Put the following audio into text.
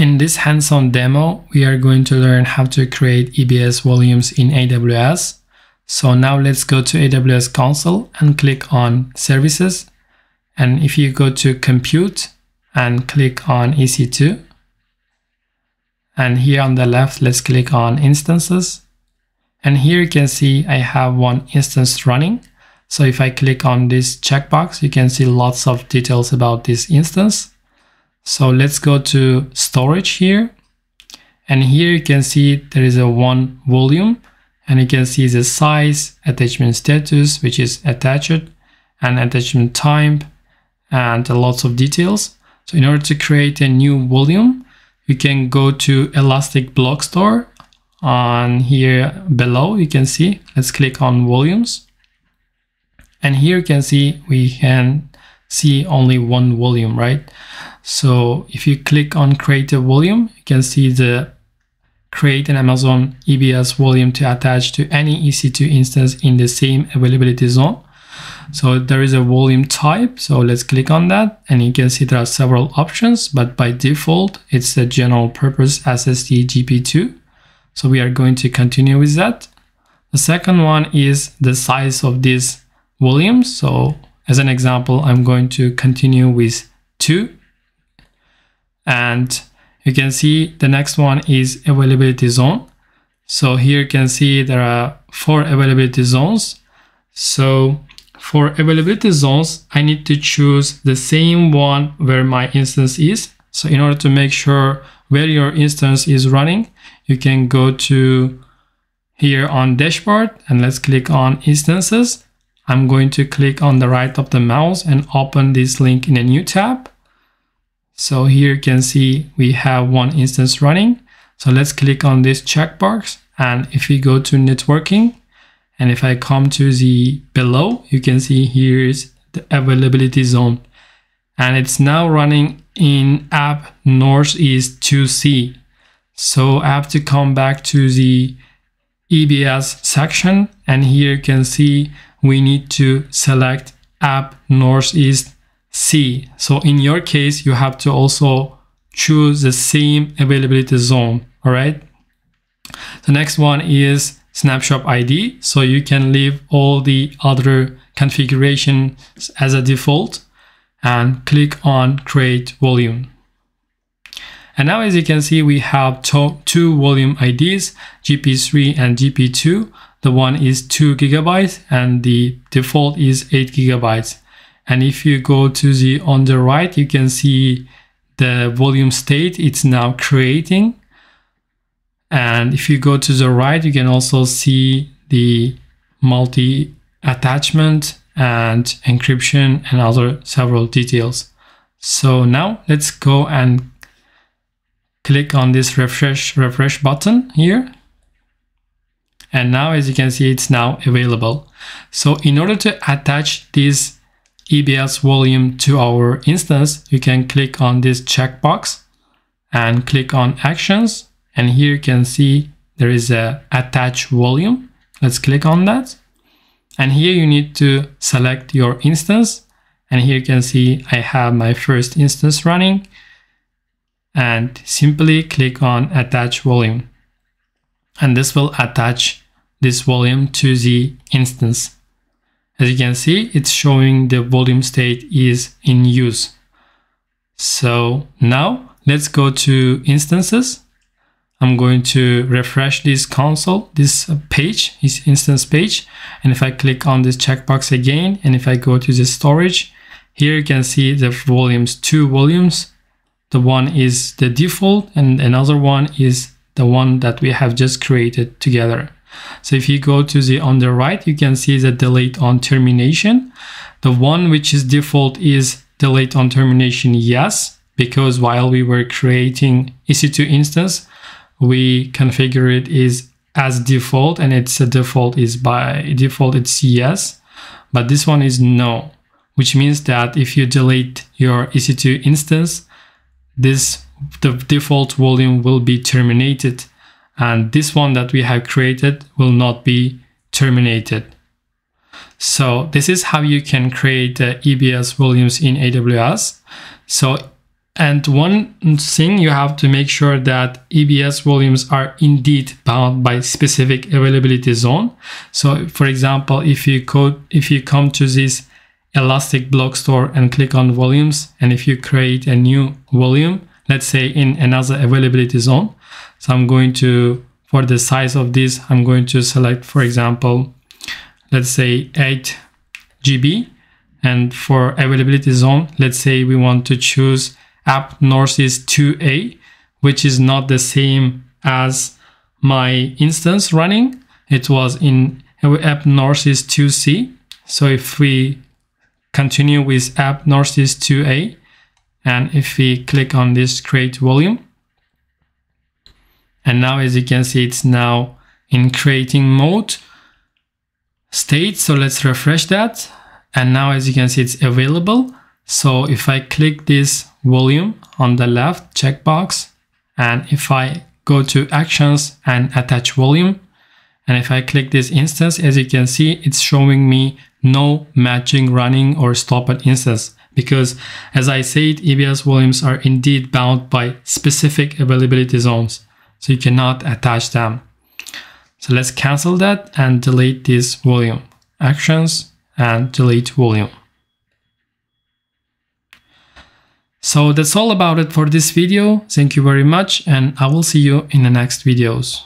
In this hands-on demo, we are going to learn how to create EBS volumes in AWS. So now let's go to AWS console and click on services. And if you go to compute and click on EC2, and here on the left, let's click on instances. And here you can see I have one instance running. So if I click on this checkbox, you can see lots of details about this instance. So let's go to storage here. And here you can see there is a one volume and you can see the size, attachment status, which is attached and attachment type and lots of details. So in order to create a new volume, you can go to Elastic Block Store on here below. You can see, let's click on volumes. And here you can see we can see only one volume, right? So if you click on create a volume, you can see the create an Amazon EBS volume to attach to any EC2 instance in the same availability zone. So there is a volume type. So let's click on that and you can see there are several options, but by default, it's a general purpose SSD GP2. So we are going to continue with that. The second one is the size of this volume. So as an example, I'm going to continue with two and you can see the next one is availability zone. So here you can see there are four availability zones. So for availability zones, I need to choose the same one where my instance is. So in order to make sure where your instance is running, you can go to here on dashboard and let's click on instances. I'm going to click on the right of the mouse and open this link in a new tab. So here you can see we have one instance running. So let's click on this checkbox. And if we go to networking, and if I come to the below, you can see here is the availability zone. And it's now running in ap northeast 2C. So I have to come back to the EBS section. And here you can see we need to select ap northeast C. So in your case, you have to also choose the same availability zone. All right. The next one is snapshot ID. So you can leave all the other configurations as a default and click on create volume. And now as you can see, we have two volume IDs, GP3 and GP2. The one is two gigabytes and the default is eight gigabytes. And if you go to the on the right, you can see the volume state. It's now creating. And if you go to the right, you can also see the multi attachment and encryption and other several details. So now let's go and click on this refresh refresh button here. And now as you can see, it's now available. So in order to attach this EBS volume to our instance, you can click on this checkbox and click on actions. And here you can see there is a attach volume. Let's click on that. And here you need to select your instance. And here you can see I have my first instance running and simply click on attach volume. And this will attach this volume to the instance. As you can see, it's showing the volume state is in use. So now let's go to instances. I'm going to refresh this console, this uh, page, this instance page. And if I click on this checkbox again, and if I go to the storage, here you can see the volumes, two volumes. The one is the default and another one is the one that we have just created together. So if you go to the on the right, you can see the delete on termination. The one which is default is delete on termination yes, because while we were creating EC2 instance, we configure it is as default and its a default is by default it's yes, but this one is no, which means that if you delete your EC2 instance, this the default volume will be terminated and this one that we have created will not be terminated. So this is how you can create the EBS volumes in AWS. So And one thing you have to make sure that EBS volumes are indeed bound by specific availability zone. So for example, if you code, if you come to this elastic block store and click on volumes, and if you create a new volume, let's say in another availability zone. So I'm going to, for the size of this, I'm going to select, for example, let's say 8 GB. And for availability zone, let's say we want to choose ap northeast 2a, which is not the same as my instance running. It was in ap northeast 2c. So if we continue with ap northeast 2a, and if we click on this create volume, and now as you can see, it's now in creating mode state. So let's refresh that. And now as you can see, it's available. So if I click this volume on the left checkbox, and if I go to actions and attach volume, and if I click this instance, as you can see, it's showing me no matching running or stop at instance because as I said, EBS volumes are indeed bound by specific availability zones. So you cannot attach them. So let's cancel that and delete this volume. Actions and delete volume. So that's all about it for this video. Thank you very much and I will see you in the next videos.